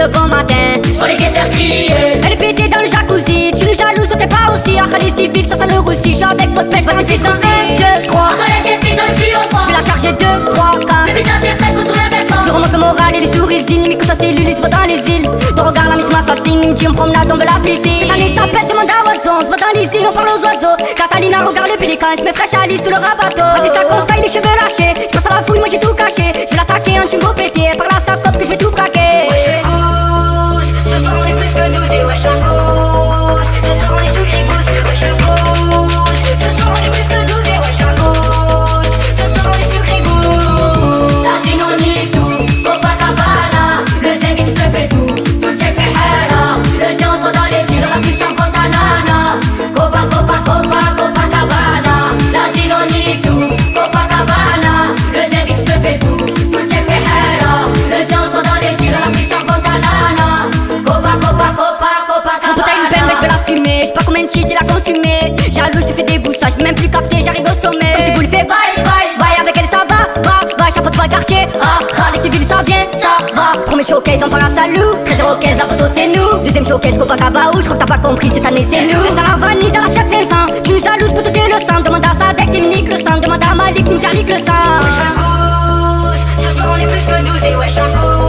de bon matin J'vois les guetteurs crier. Elle est pétée dans le jacuzzi Tu nous jalouses, t'es pas aussi Ah les civils, ça ça le roussi J'suis avec votre pêche, vas-y c'est 1, 2, 3 Arrête les dans le haut J'vais la charger 2, 3, 4 Mais putain t'es fraîche, sur l'investissement Je remonte le moral et les souris Mais que ta cellule, il se voit dans les îles Il me promenade, on veut la piscine. Cette année ça pète, demande à Oison On se les on parle aux oiseaux. Catalina regarde le pélican se met fraîche à lisse, tout le rabateau sa constaille, les cheveux lâchés shit il a consumé Jaloux j'te fais des boussages Même plus capté j'arrive au sommet. Comme tu boule fais bye bye. Bye Avec elle ça va va va Chapeau de quartier ah ah. Les civils ça vient ça va. Premier showcase on part à salut. 13 caisse la photo c'est nous. Deuxième showcase Copacabana Je crois que t'as pas compris cette année c'est nous. C'est la vanille dans la Fiat 500 Tu nous jalouses pour t'ôter le sang. Demande à Sadek t'es nique le sang. Demande à Malik nous le sang. Wesh la ce soir on est plus que 12 et wesh la